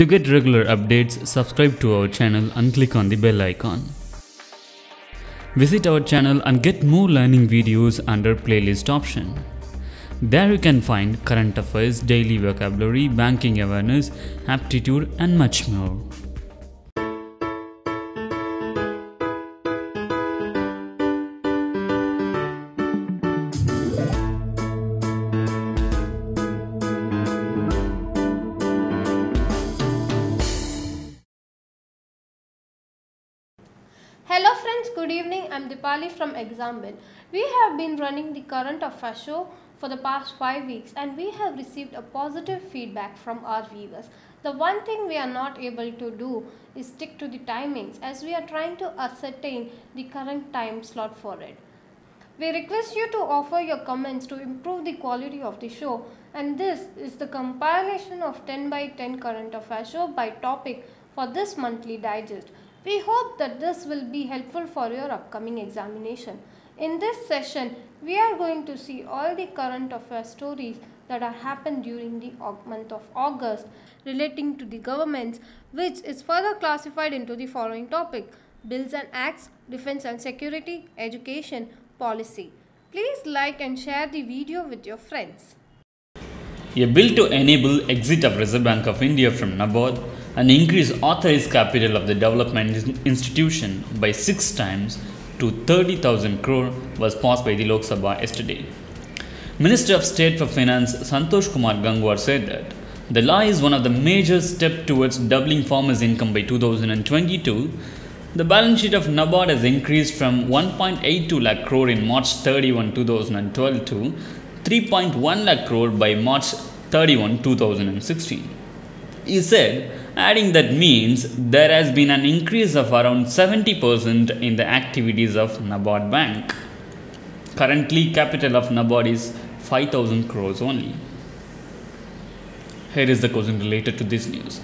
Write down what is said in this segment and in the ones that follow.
To get regular updates, subscribe to our channel and click on the bell icon. Visit our channel and get more learning videos under playlist option. There you can find current affairs, daily vocabulary, banking awareness, aptitude and much more. From Exambin. We have been running the current affairs show for the past 5 weeks and we have received a positive feedback from our viewers. The one thing we are not able to do is stick to the timings as we are trying to ascertain the current time slot for it. We request you to offer your comments to improve the quality of the show and this is the compilation of 10 by 10 current affairs show by topic for this monthly digest. We hope that this will be helpful for your upcoming examination. In this session, we are going to see all the current affairs stories that are happened during the month of August relating to the governments which is further classified into the following topic bills and acts, defense and security, education, policy. Please like and share the video with your friends. A bill to enable exit of Reserve Bank of India from NABARD and increase authorized capital of the development institution by six times to 30,000 crore was passed by the Lok Sabha yesterday. Minister of State for Finance Santosh Kumar Gangwar said that the law is one of the major steps towards doubling farmers' income by 2022. The balance sheet of NABARD has increased from 1.82 lakh crore in March 31, 2012 to 3.1 lakh crore by March 31, 2016. He said, adding that means there has been an increase of around 70% in the activities of NABARD Bank. Currently, capital of NABARD is 5000 crores only. Here is the question related to this news.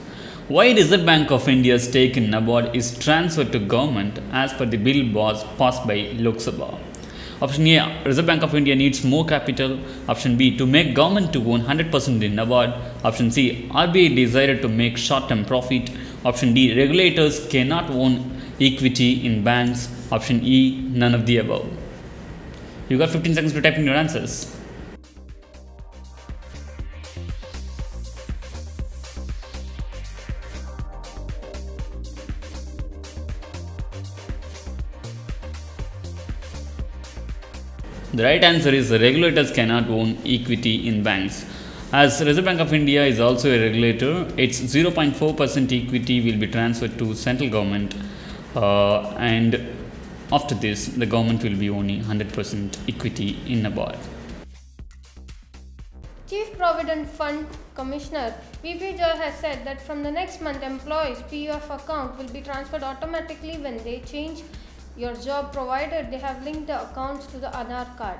Why Reserve Bank of India's stake in NABARD is transferred to government as per the bill was passed by Lok Sabha? Option A Reserve Bank of India needs more capital. Option B to make government to own 100% in NABARD. Option C RBI decided to make short term profit. Option D regulators cannot own equity in banks. Option E none of the above. You got 15 seconds to type in your answers. The right answer is the regulators cannot own equity in banks. As Reserve Bank of India is also a regulator, its 0.4% equity will be transferred to central government, uh, and after this, the government will be owning 100% equity in NABARD. Chief Provident Fund Commissioner VP Joy has said that from the next month, employees' PUF account will be transferred automatically when they change your job provider they have linked the accounts to the Aadhaar card.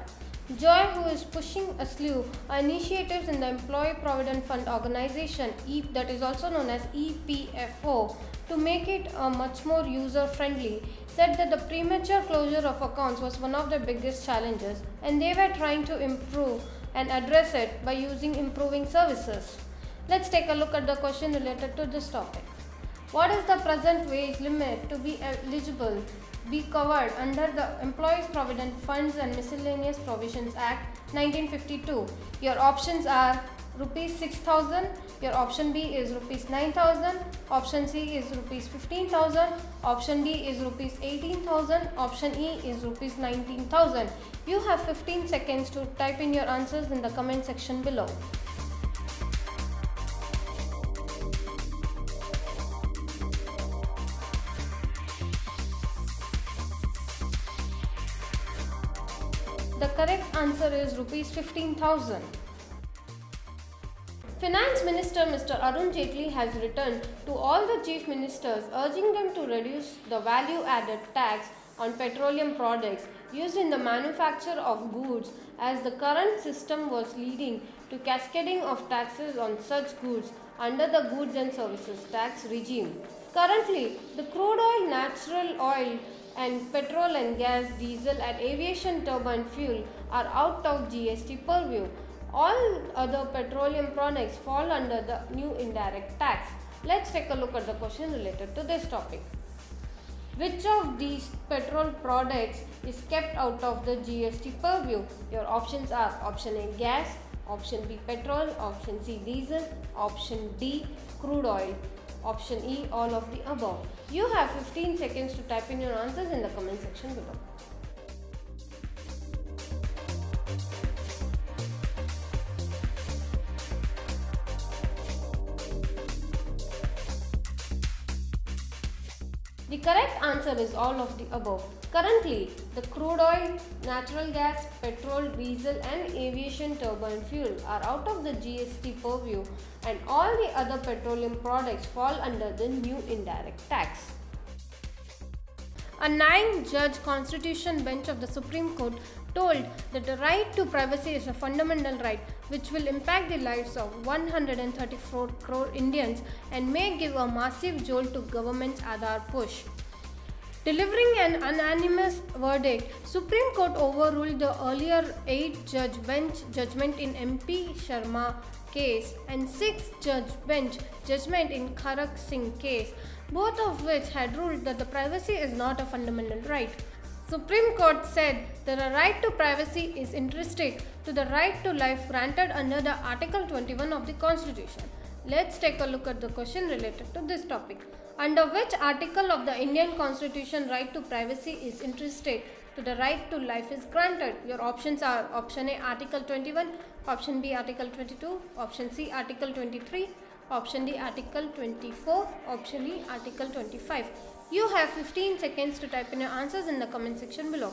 Joy, who is pushing a slew of initiatives in the Employee Provident Fund organization, E- that is also known as EPFO, to make it uh, much more user friendly, said that the premature closure of accounts was one of the biggest challenges and they were trying to improve and address it by using improving services. Let's take a look at the question related to this topic. What is the present wage limit to be eligible be covered under the Employees Provident Funds and Miscellaneous Provisions Act 1952? Your options are rupees 6000 your option b is rupees 9000 option c is rupees 15000 option d is rupees 18000 option e is rupees 19000 you have 15 seconds to type in your answers in the comment section below the correct answer is rupees 15000 Finance Minister Mr. Arun Jaitley has written to all the chief ministers urging them to reduce the value added tax on petroleum products used in the manufacture of goods as the current system was leading to cascading of taxes on such goods under the goods and services tax regime. Currently, the crude oil, natural oil and petrol and gas, diesel and aviation turbine fuel are out of GST purview. All other petroleum products fall under the new indirect tax. Let's take a look at the question related to this topic. Which of these petrol products is kept out of the GST purview? Your options are option A gas, option B petrol, option C diesel, option D crude oil, option E all of the above. You have 15 seconds to type in your answers in the comment section below. The correct answer is all of the above. Currently, the crude oil, natural gas, petrol, diesel, and aviation turbine fuel are out of the GST purview, and all the other petroleum products fall under the new indirect tax. A nine judge constitution bench of the Supreme Court told that the right to privacy is a fundamental right which will impact the lives of 134 crore Indians and may give a massive jolt to government's Aadhaar push. Delivering an unanimous verdict, Supreme Court overruled the earlier 8-judge bench judgment in MP Sharma case and 6-judge bench judgment in Kharak Singh case, both of which had ruled that the privacy is not a fundamental right. Supreme Court said a right to privacy is intrinsic to the right to life granted under the Article 21 of the Constitution. Let's take a look at the question related to this topic. Under which article of the Indian Constitution right to privacy is intrinsic to the right to life is granted? Your options are option A Article 21, option B Article 22, option C Article 23, option D Article 24, option E Article 25. You have 15 seconds to type in your answers in the comment section below.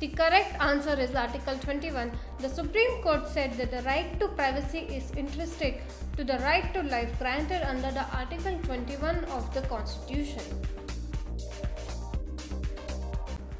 The correct answer is Article 21. The Supreme Court said that the right to privacy is intrinsic to the right to life granted under the Article 21 of the Constitution.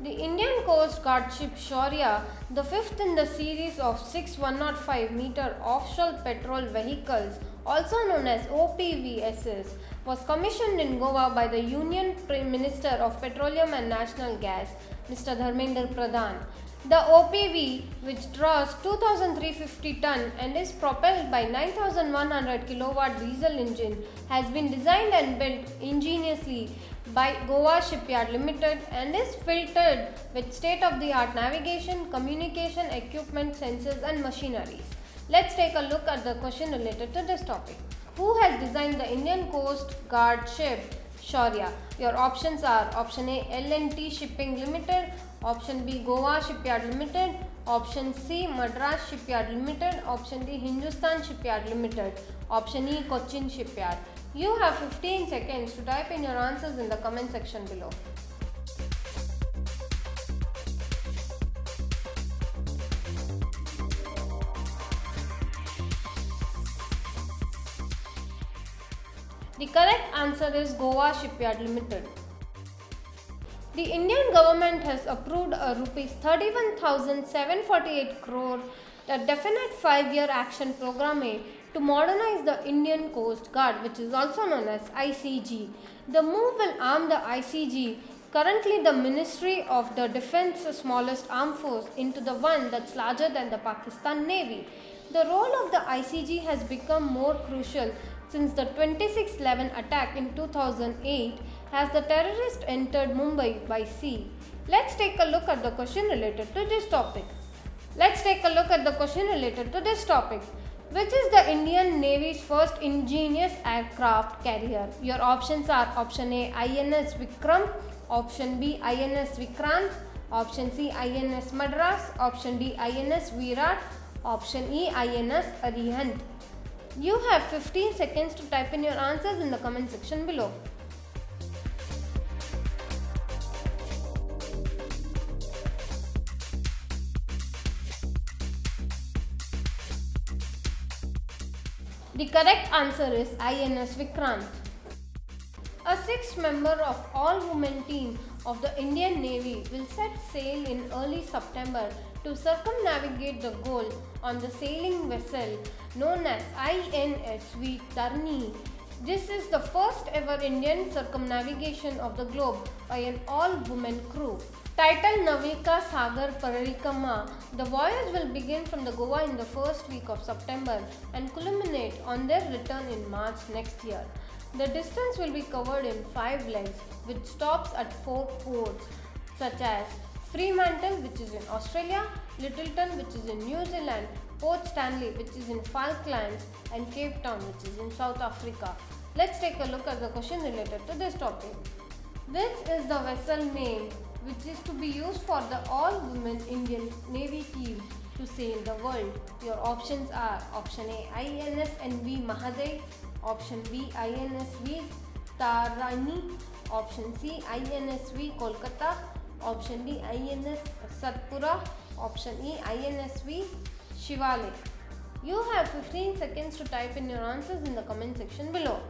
The Indian Coast Guard ship Shaurya, the fifth in the series of six 105 meter offshore patrol vehicles, also known as OPVSs, was commissioned in Goa by the Union Minister of Petroleum and National Gas, Mr. Dharmendra Pradhan. The OPV, which draws 2350 ton and is propelled by 9100 kilowatt diesel engine, has been designed and built ingeniously by Goa Shipyard Limited and is filtered with state-of-the-art navigation, communication equipment, sensors and machineries. Let's take a look at the question related to this topic. Who has designed the Indian Coast Guard ship Shaurya? Your options are option A L&T Shipping Limited, option B Goa Shipyard Limited, option C Madras Shipyard Limited, option D Hindustan Shipyard Limited, option E Cochin Shipyard. You have 15 seconds to type in your answers in the comment section below. Answer is Goa Shipyard Limited. The Indian government has approved a rupees 31,748 crore a definite 5-year action program to modernize the Indian Coast Guard which is also known as ICG. The move will arm the ICG currently the Ministry of the Defense smallest armed force into the one that's larger than the Pakistan Navy. The role of the ICG has become more crucial since the 2611 attack in 2008 has the terrorist entered Mumbai by sea. Let's take a look at the question related to this topic. Let's take a look at the question related to this topic. Which is the Indian Navy's first ingenious aircraft carrier? Your options are option A INS Vikram, option B INS Vikrant, option C INS Madras, option D INS Virat, option E INS Arihant. You have 15 seconds to type in your answers in the comment section below. The correct answer is INS Vikrant. A six member of all women team of the Indian Navy will set sail in early September to circumnavigate the goal on the sailing vessel known as INSV Tarini This is the first ever Indian circumnavigation of the globe by an all woman crew. Titled Navika Sagar Parikrama, the voyage will begin from the Goa in the first week of September and culminate on their return in March next year. The distance will be covered in five legs with stops at four ports such as Fremantle which is in Australia, Lyttelton which is in New Zealand, Port Stanley which is in Falklands and Cape Town which is in South Africa. Let's take a look at the question related to this topic. This is the vessel name which is to be used for the all-women Indian Navy team to sail the world. Your options are option A INS NV Mhadei, option B INSV Tarini, option C INSV Kolkata, option D INS Satpura, option E INSV Shivalik. You have 15 seconds to type in your answers in the comment section below.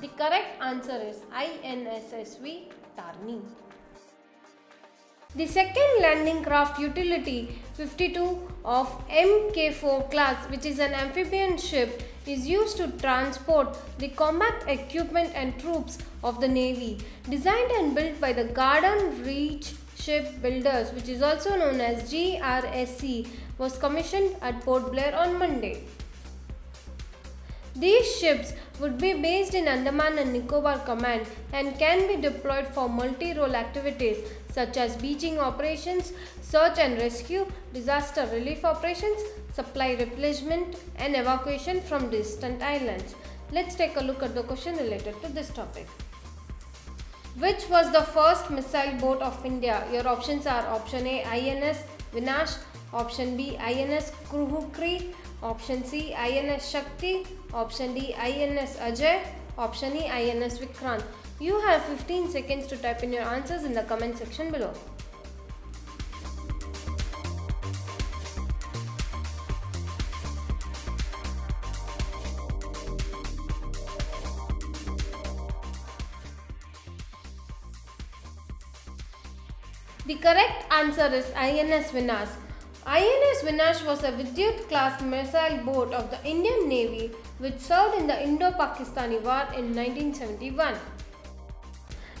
The correct answer is INSSV Tarini. The second landing craft utility 52 of Mk4 class which is an amphibian ship is used to transport the combat equipment and troops of the navy designed and built by the Garden Reach Ship Builders which is also known as GRSC was commissioned at Port Blair on Monday. These ships would be based in Andaman and Nicobar Command and can be deployed for multi-role activities such as beaching operations, search and rescue, disaster relief operations, supply replenishment and evacuation from distant islands. Let's take a look at the question related to this topic. Which was the first missile boat of India? Your options are option A INS Vinash, option B INS Khukri, option C INS Shakti, option D INS Ajay, option E INS Vikrant. You have 15 seconds to type in your answers in the comment section below. The correct answer is INS Vinash. INS Vinash was a Vidyut class missile boat of the Indian Navy which served in the Indo-Pakistani War in 1971.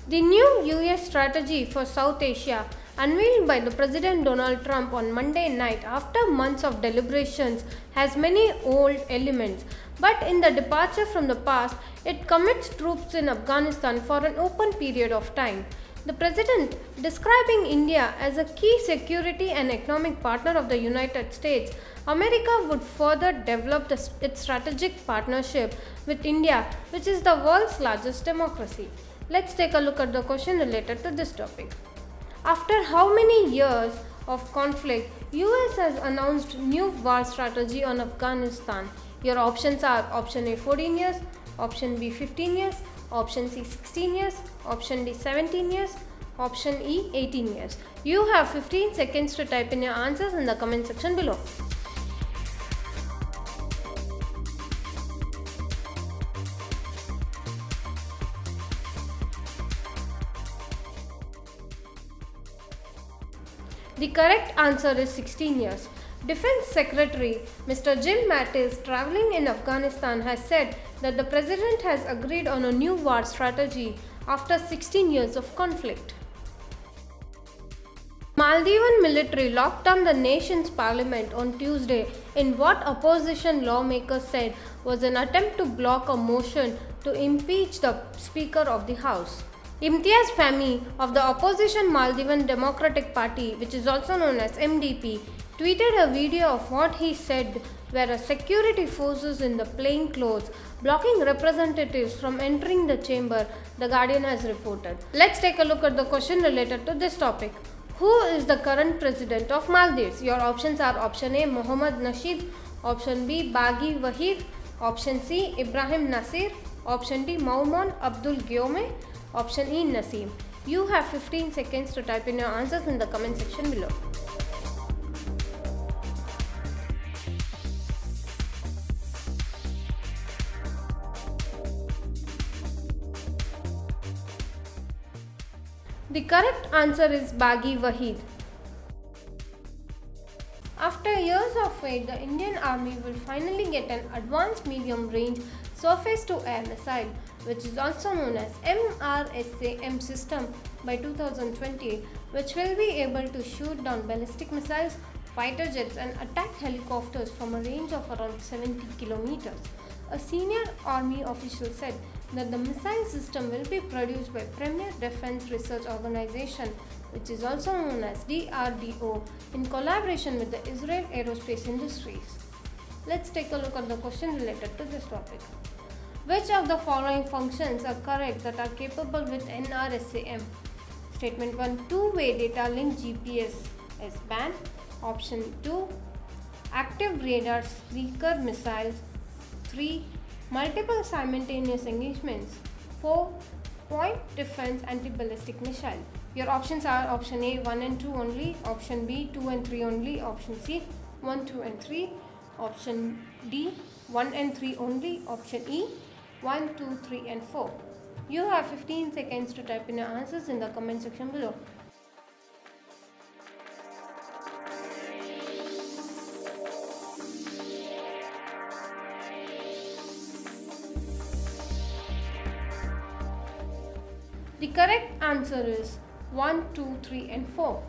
The new US strategy for South Asia unveiled by the President Donald Trump on Monday night after months of deliberations has many old elements but in the departure from the past it commits troops in Afghanistan for an open period of time. The President, describing India as a key security and economic partner of the United States, America would further develop the, its strategic partnership with India, which is the world's largest democracy. Let's take a look at the question related to this topic. After how many years of conflict, US has announced new war strategy on Afghanistan. Your options are option A 14 years, option B 15 years, option C 16 years, option D 17 years, option E 18 years. You have 15 seconds to type in your answers in the comment section below. The correct answer is 16 years. Defense Secretary Mr. Jim Mattis, traveling in Afghanistan, has said that the president has agreed on a new war strategy after 16 years of conflict. Maldivian military locked down the nation's parliament on Tuesday in what opposition lawmakers said was an attempt to block a motion to impeach the Speaker of the House. Imtiaz Fahmy of the opposition Maldivian Democratic Party, which is also known as MDP, tweeted a video of what he said were a security forces in the plain clothes blocking representatives from entering the chamber, the Guardian has reported. Let's take a look at the question related to this topic. Who is the current president of Maldives? Your options are option A Mohammad Nasheed, option B Baghi Wahid, option C Ibrahim Nasir, option D Maumoon Abdul Gayoom, option E Nasim. You have 15 seconds to type in your answers in the comment section below. The correct answer is Bagi Wahid. After years of wait, the Indian Army will finally get an advanced medium range surface to air missile, which is also known as MRSAM system by 2020, which will be able to shoot down ballistic missiles, fighter jets, and attack helicopters from a range of around 70 kilometers. A senior army official said that the missile system will be produced by Premier Defense Research Organization, which is also known as DRDO, in collaboration with the Israel Aerospace Industries. Let's take a look at the question related to this topic. Which of the following functions are correct that are capable with MRSAM? Statement 1 Two-way data link GPS S band. Option 2 Active radars, seeker missiles. 3 multiple simultaneous engagements. 4. Point defense anti-ballistic missile. Your options are option A 1 and 2 only, option B 2 and 3 only, option C 1, 2 and 3, option D 1 and 3 only, option E 1, 2, 3 and 4. You have 15 seconds to type in your answers in the comment section below. The correct answer is 1, 2, 3 and 4.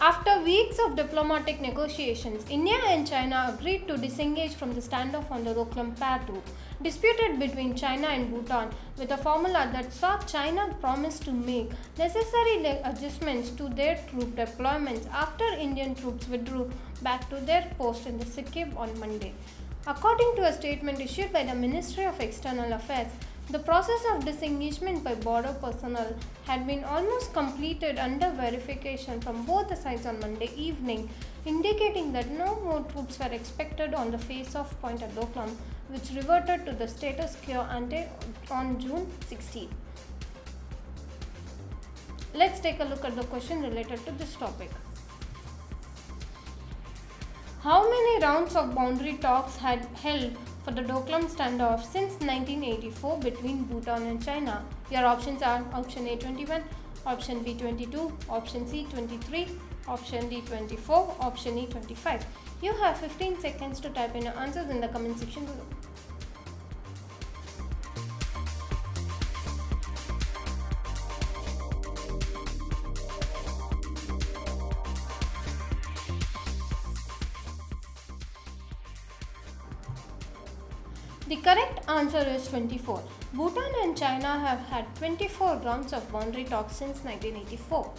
After weeks of diplomatic negotiations, India and China agreed to disengage from the standoff on the Doklam Plateau, disputed between China and Bhutan, with a formula that saw China promise to make necessary adjustments to their troop deployments after Indian troops withdrew back to their post in the Sikkim on Monday. According to a statement issued by the Ministry of External Affairs, the process of disengagement by border personnel had been almost completed under verification from both the sides on Monday evening, indicating that no more troops were expected on the face-off point at Doklam, which reverted to the status quo ante on June 16. Let's take a look at the question related to this topic. How many rounds of boundary talks had held for the Doklam standoff since 1984 between Bhutan and China? Your options are option A 21, option B 22, option C 23, option D 24, option E 25. You have 15 seconds to type in your answers in the comment section below. The correct answer is 24. Bhutan and China have had 24 rounds of boundary talks since 1984.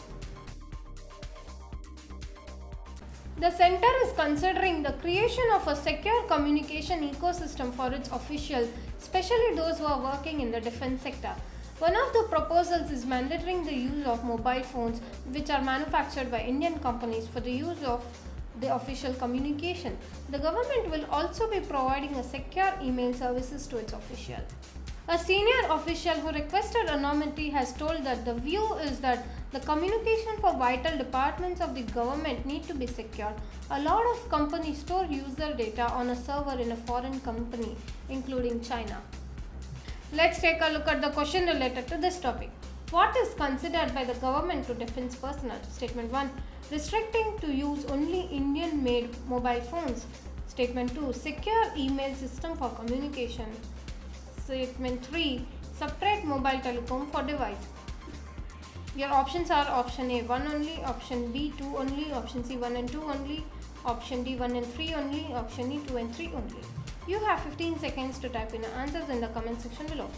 The center is considering the creation of a secure communication ecosystem for its officials, especially those who are working in the defense sector. One of the proposals is mandating the use of mobile phones which are manufactured by Indian companies for the use of the official communication. The government will also be providing a secure email services to its officials. A senior official who requested anonymity has told that the view is that the communication for vital departments of the government need to be secured. A lot of companies store user data on a server in a foreign company, including China. Let's take a look at the question related to this topic. What is considered by the government to defense personnel? Statement 1 restricting to use only Indian made mobile phones. Statement 2 secure email system for communication. Statement 3 separate mobile telecom for device. Your options are option A 1 only, option B 2 only, option C 1 and 2 only, option D 1 and 3 only, option E 2 and 3 only. You have 15 seconds to type in your answers in the comment section below.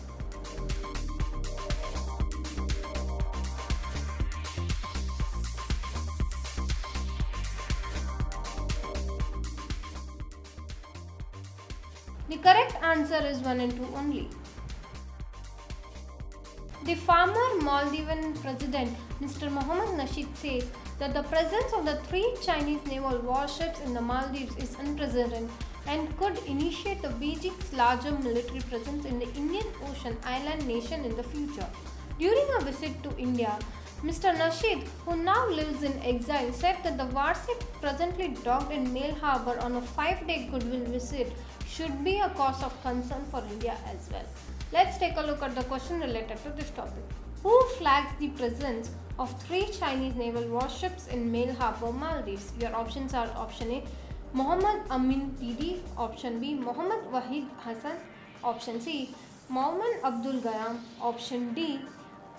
The correct answer is 1 and 2 only. The former Maldivian president, Mr. Mohammad Nasheed, says that the presence of the three Chinese naval warships in the Maldives is unprecedented and could initiate the Beijing's larger military presence in the Indian Ocean island nation in the future. During a visit to India, Mr. Nasheed, who now lives in exile, said that the warship presently docked in Male Harbour on a five-day goodwill visit should be a cause of concern for India as well. Let's take a look at the question related to this topic. Who flags the presence of three Chinese naval warships in Male Harbor, Maldives? Your options are option A Mohammed Amin Didi, option B Mohammed Wahid Hassan, option C Mohammed Abdul Gayam, option D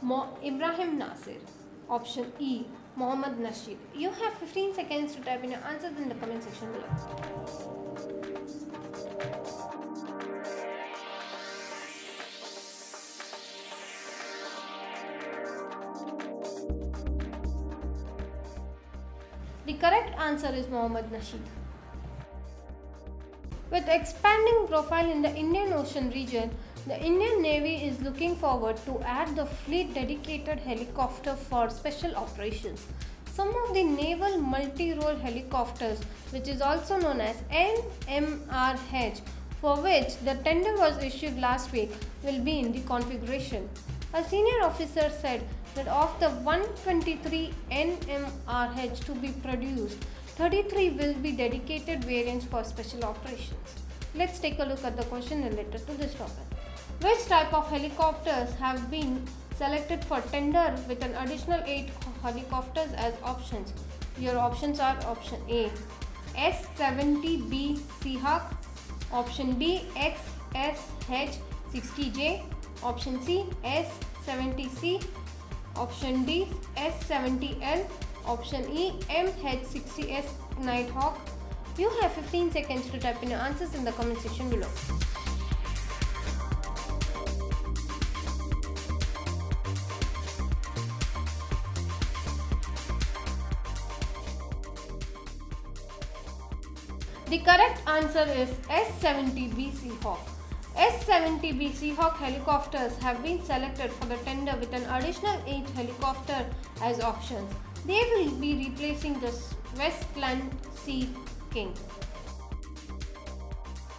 Mo- Ibrahim Nasir, option E Mohammed Nasheed. You have 15 seconds to type in your answers in the comment section below. The correct answer is Mohammed Nasheed. With expanding profile in the Indian Ocean region, the Indian Navy is looking forward to add the fleet dedicated helicopter for special operations. Some of the naval multi-role helicopters, which is also known as NMRH, for which the tender was issued last week, will be in the configuration. A senior officer said that of the 123 NMRH to be produced, 33 will be dedicated variants for special operations. Let's take a look at the question related to this topic. Which type of helicopters have been selected for tender with an additional 8 helicopters as options? Your options are option A S70B Seahawk, option B XSH 60J, option C S70C, option D S70L, option E MH60S Nighthawk. You have 15 seconds to type in your answers in the comment section below. The correct answer is S70B Seahawk. S70B Seahawk helicopters have been selected for the tender with an additional 8 helicopter as options. They will be replacing the Westland Sea King.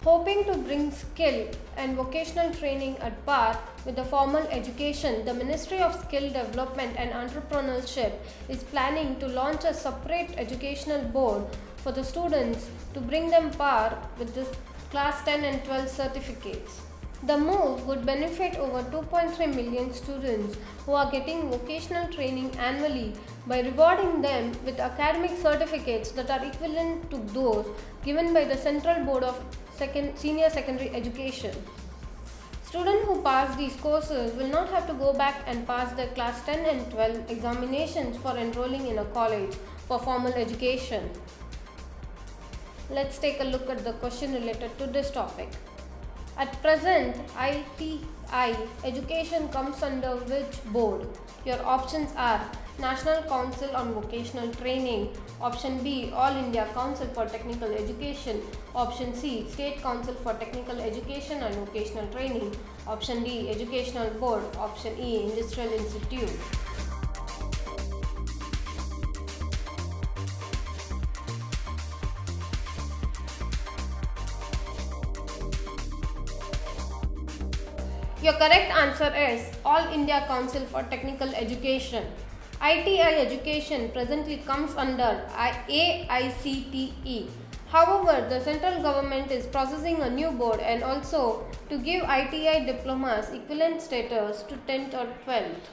Hoping to bring skill and vocational training at par with the formal education, the Ministry of Skill Development and Entrepreneurship is planning to launch a separate educational board for the students to bring them par with the class 10 and 12 certificates. The move would benefit over 2.3 million students who are getting vocational training annually by rewarding them with academic certificates that are equivalent to those given by the Central Board of Second, Senior Secondary Education. Students who pass these courses will not have to go back and pass their class 10 and 12 examinations for enrolling in a college for formal education. Let's take a look at the question related to this topic. At present, ITI education comes under which board? Your options are National Council on Vocational Training, option B All India Council for Technical Education, option C State Council for Technical Education and Vocational Training, option D Educational Board, option E Industrial Institute. Your correct answer is All India Council for Technical Education. ITI education presently comes under AICTE. However, the central government is processing a new board and also to give ITI diplomas equivalent status to 10th or 12th.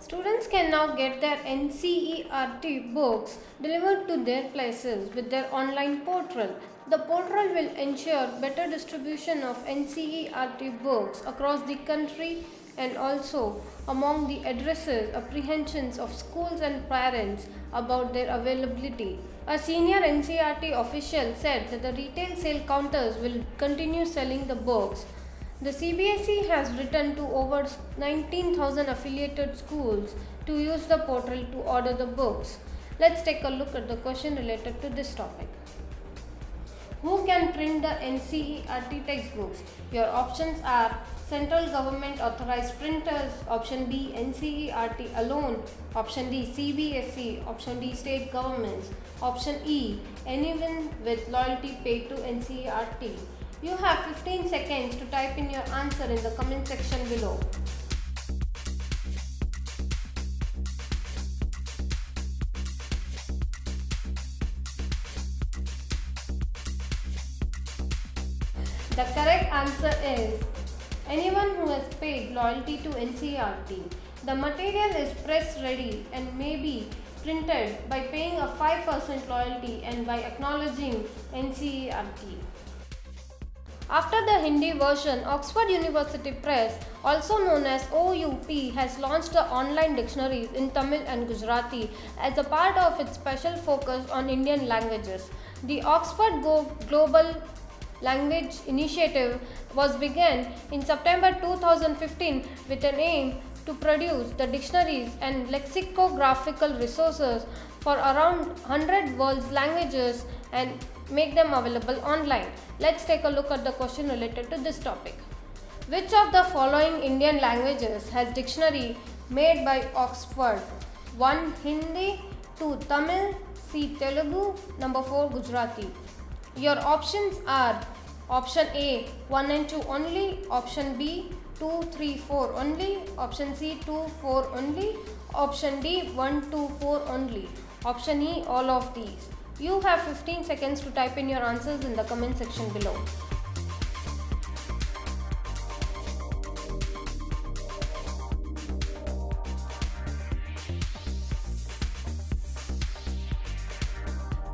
Students can now get their NCERT books delivered to their places with their online portal. The portal will ensure better distribution of NCERT books across the country and also among the addresses apprehensions of schools and parents about their availability. A senior NCERT official said that the retail sale counters will continue selling the books. The CBSE has written to over 19,000 affiliated schools to use the portal to order the books. Let's take a look at the question related to this topic. Who can print the NCERT textbooks? Your options are central government authorized printers, option B NCERT alone, option D CBSE, option D state governments, option E anyone with loyalty paid to NCERT. You have 15 seconds to type in your answer in the comment section below. The correct answer is anyone who has paid loyalty to NCERT. The material is press ready and may be printed by paying a 5% loyalty and by acknowledging NCERT. After the Hindi version, Oxford University Press, also known as OUP, has launched the online dictionaries in Tamil and Gujarati as a part of its special focus on Indian languages. The Oxford Go- Global Language Initiative was begun in September 2015 with an aim to produce the dictionaries and lexicographical resources for around 100 world's languages and make them available online. Let's take a look at the question related to this topic. Which of the following Indian languages has dictionary made by Oxford? 1. Hindi 2. Tamil C. Telugu Number 4. Gujarati Your options are Option A 1 and 2 only Option B 2, 3, 4 only Option C 2, 4 only Option D 1, 2, 4 only Option E all of these you have 15 seconds to type in your answers in the comment section below.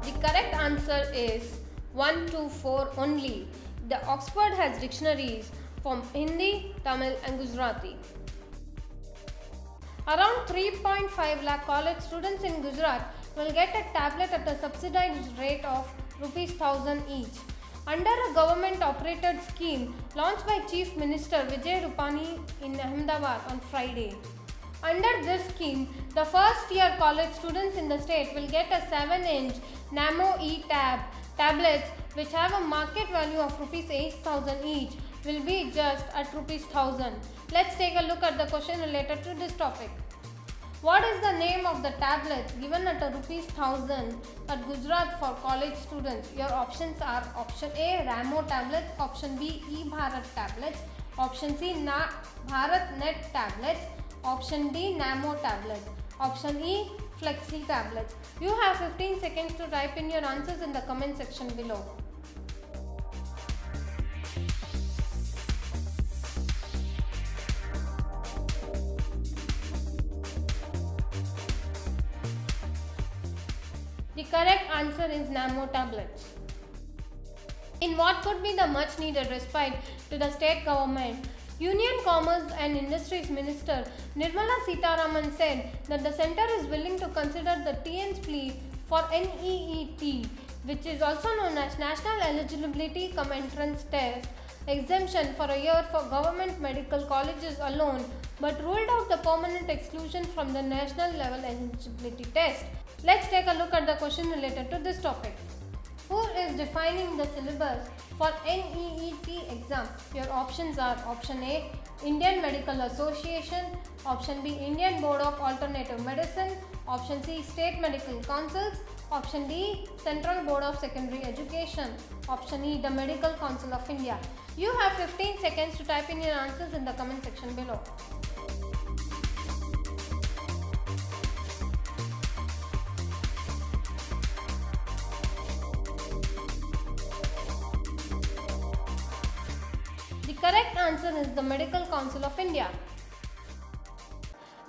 The correct answer is 1 to 4 only. The Oxford has dictionaries from Hindi, Tamil and Gujarati. Around 3.5 lakh college students in Gujarat will get a tablet at a subsidized rate of rupees 1000 each. Under a government operated scheme launched by Chief Minister Vijay Rupani in Ahmedabad on Friday. Under this scheme, the first year college students in the state will get a 7 inch Namo E tab tablets which have a market value of rupees 8000 each will be just at rupees 1000. Let's take a look at the question related to this topic. What is the name of the tablets given at a rupees 1000 at Gujarat for college students? Your options are option A Ramo tablets, option B E Bharat tablets, option C Na Bharat Net tablets, option D Namo tablets, option E Flexi tablets. You have 15 seconds to type in your answers in the comment section below. The correct answer is Namo tablets. In what could be the much needed respite to the state government, Union Commerce and Industries Minister Nirmala Sitharaman said that the centre is willing to consider the TN's plea for NEET, which is also known as National Eligibility Cum Entrance Test, exemption for a year for government medical colleges alone, but ruled out the permanent exclusion from the national level eligibility test. Let's take a look at the question related to this topic. Who is defining the syllabus for NEET exam? Your options are option A Indian Medical Association, option B Indian Board of Alternative Medicine, option C State Medical Councils, option D Central Board of Secondary Education, option E the Medical Council of India. You have 15 seconds to type in your answers in the comment section below. Correct answer is the Medical Council of India.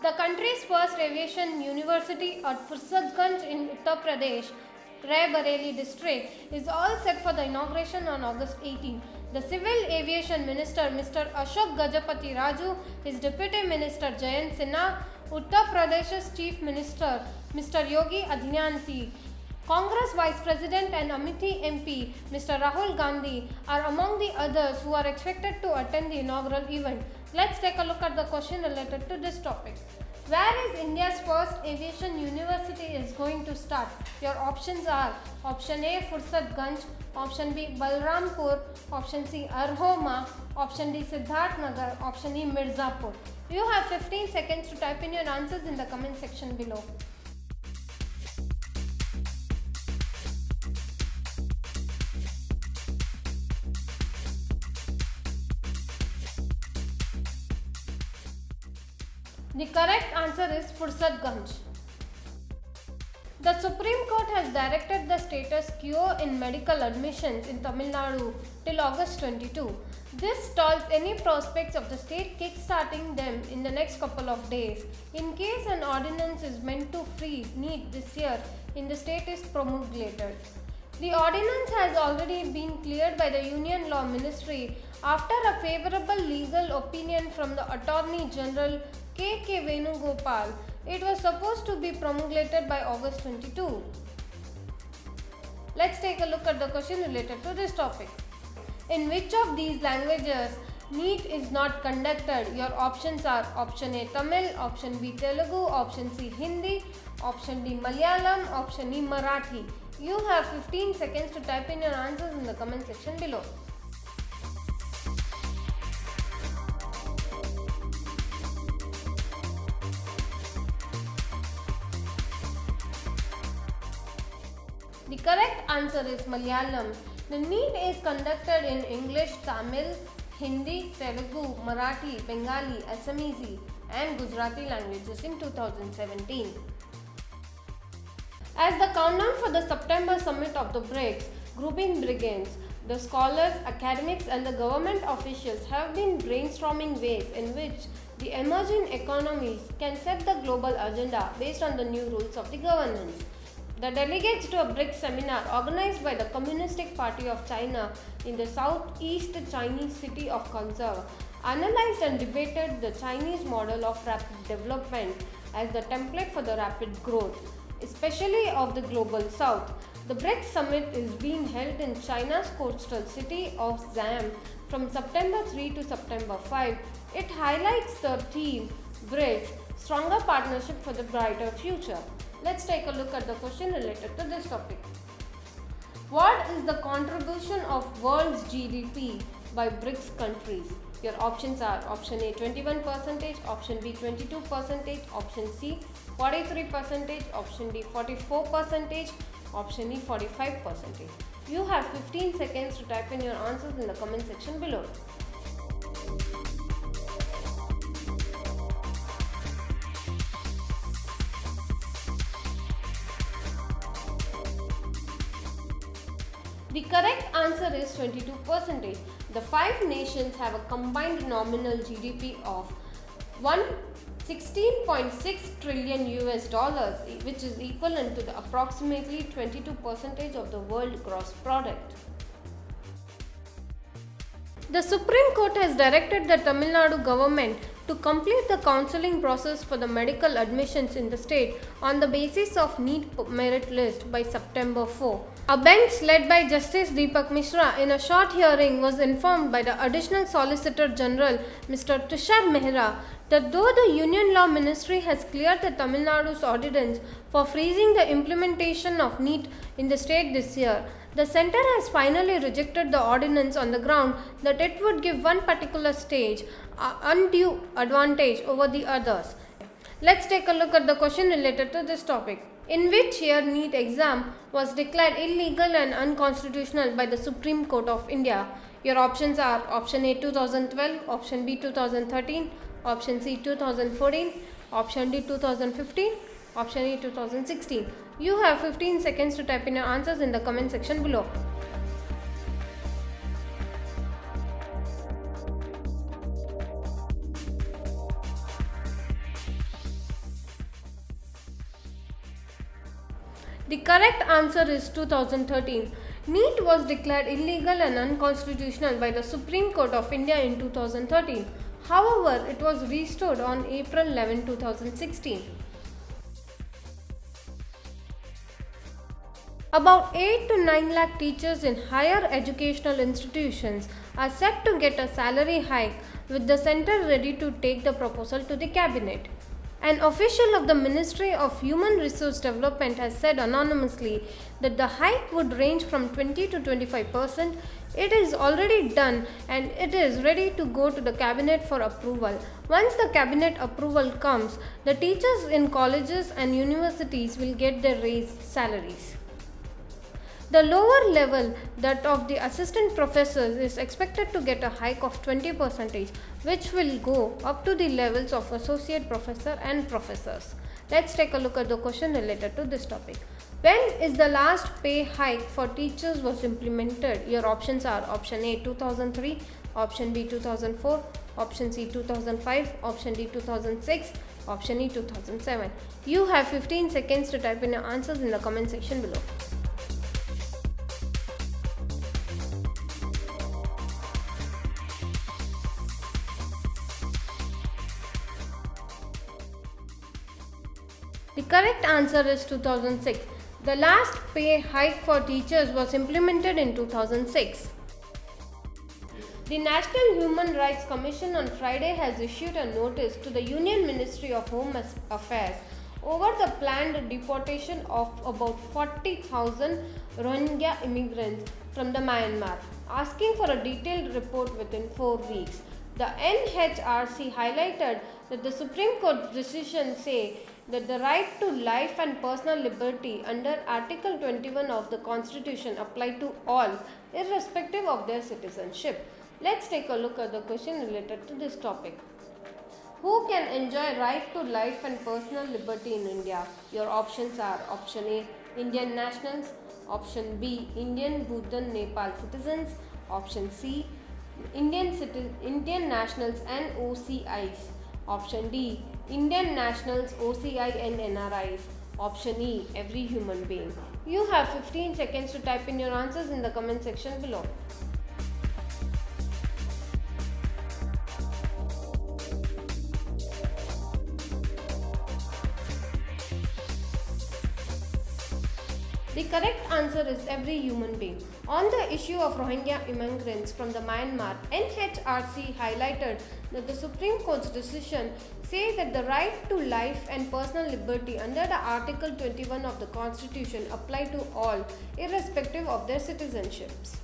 The country's first aviation university at Fursatganj in Uttar Pradesh, Raebareli district, is all set for the inauguration on August 18. The Civil Aviation Minister Mr. Ashok Gajapati Raju, his Deputy Minister Jayant Sinha, Uttar Pradesh's Chief Minister Mr. Yogi Adityanath, Congress Vice President and Amethi MP Mr. Rahul Gandhi are among the others who are expected to attend the inaugural event. Let's take a look at the question related to this topic. Where is India's first aviation university is going to start? Your options are option A Fursatganj, option B Balrampur, option C Arhoma, option D Siddharth Nagar, option E Mirzapur. You have 15 seconds to type in your answers in the comment section below. The correct answer is Fursatganj. The Supreme Court has directed the status quo in medical admissions in Tamil Nadu till August 22. This stalls any prospects of the state kickstarting them in the next couple of days. In case an ordinance is meant to freeze NEET this year in the state is promulgated. The ordinance has already been cleared by the Union Law Ministry after a favorable legal opinion from the Attorney General K. K. Venugopal. It was supposed to be promulgated by August 22. Let's take a look at the question related to this topic. In which of these languages NEET is not conducted? Your options are option A Tamil, option B Telugu, option C Hindi, option D Malayalam, option E Marathi. You have 15 seconds to type in your answers in the comment section below. Answer is Malayalam. The NEET is conducted in English, Tamil, Hindi, Telugu, Marathi, Bengali, Assamese, and Gujarati languages in 2017. As the countdown for the September summit of the BRICS grouping begins, the scholars, academics, and the government officials have been brainstorming ways in which the emerging economies can set the global agenda based on the new rules of the governance. The delegates to a BRICS seminar organized by the Communistic Party of China in the southeast Chinese city of Guangzhou analyzed and debated the Chinese model of rapid development as the template for the rapid growth, especially of the global south. The BRICS summit is being held in China's coastal city of Xiamen from September 3 to September 5. It highlights the theme BRICS Stronger Partnership for the Brighter Future. Let's take a look at the question related to this topic. What is the contribution of world's GDP by BRICS countries? Your options are option A 21%, option B 22%, option C 43%, option D 44%, option E 45%. You have 15 seconds to type in your answers in the comment section below. The correct answer is 22%. The five nations have a combined nominal GDP of 116.6 trillion US dollars, which is equivalent to the approximately 22% of the world gross product. The Supreme Court has directed the Tamil Nadu government to complete the counseling process for the medical admissions in the state on the basis of NEET merit list by September 4. A bench led by Justice Dipak Misra in a short hearing was informed by the Additional Solicitor General Mr. Tushar Mehta that though the Union Law Ministry has cleared the Tamil Nadu's ordinance for freezing the implementation of NEET in the state this year, the centre has finally rejected the ordinance on the ground that it would give one particular stage undue advantage over the others. Let's take a look at the question related to this topic. In which year NEET exam was declared illegal and unconstitutional by the Supreme Court of India? Your options are option A 2012, option B 2013, option C 2014, option D 2015, option E 2016. You have 15 seconds to type in your answers in the comment section below. The correct answer is 2013. NEET was declared illegal and unconstitutional by the Supreme Court of India in 2013. However, it was restored on April 11, 2016. About 8 to 9 lakh teachers in higher educational institutions are set to get a salary hike with the centre ready to take the proposal to the cabinet. An official of the Ministry of Human Resource Development has said anonymously that the hike would range from 20 to 25 percent. It is already done and it is ready to go to the cabinet for approval. Once the cabinet approval comes, the teachers in colleges and universities will get their raised salaries. The lower level, that of the assistant professors, is expected to get a hike of 20%, which will go up to the levels of associate professor and professors. Let's take a look at the question related to this topic. When is the last pay hike for teachers was implemented? Your options are option A 2003, option B 2004, option C 2005, option D 2006, option E 2007. You have 15 seconds to type in your answers in the comment section below. Correct answer is 2006. The last pay hike for teachers was implemented in 2006. The National Human Rights Commission on Friday has issued a notice to the Union Ministry of Home Affairs over the planned deportation of about 40,000 Rohingya immigrants from the Myanmar, asking for a detailed report within 4 weeks. The NHRC highlighted that the Supreme Court decision say that the right to life and personal liberty under Article 21 of the Constitution apply to all, irrespective of their citizenship. Let's take a look at the question related to this topic. Who can enjoy right to life and personal liberty in India? Your options are option A Indian nationals, option B Indian, Bhutan, Nepal citizens, option C Indian citizens, Indian nationals and OCIs, option D Indian nationals, OCI and NRIs. Option E, every human being. You have 15 seconds to type in your answers in the comment section below. The correct answer is every human being. On the issue of Rohingya immigrants from the Myanmar, NHRC highlighted that the Supreme Court's decision say that the right to life and personal liberty under the Article 21 of the Constitution apply to all, irrespective of their citizenships.